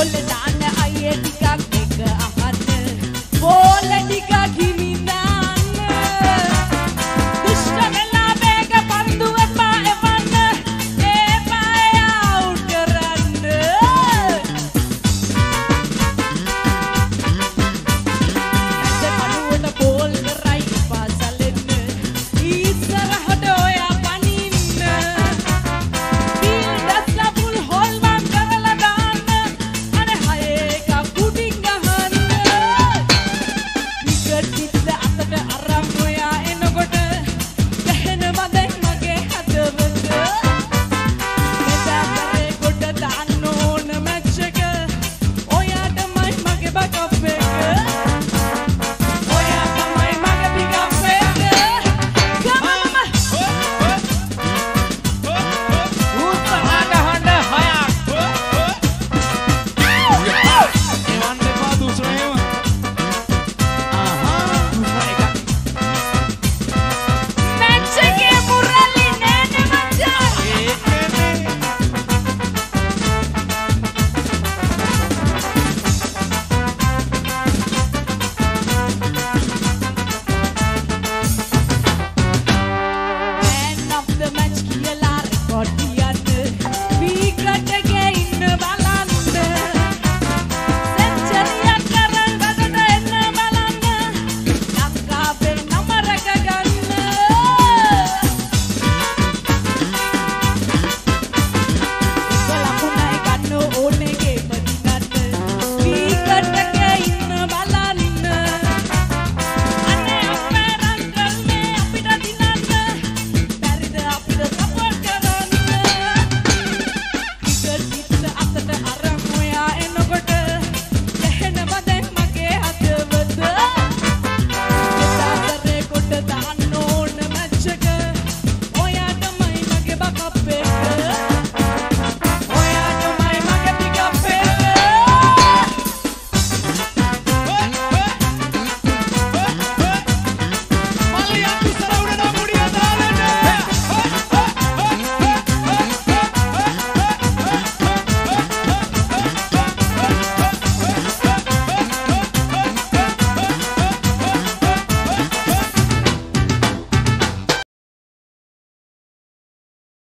كل اللي عنا ايدي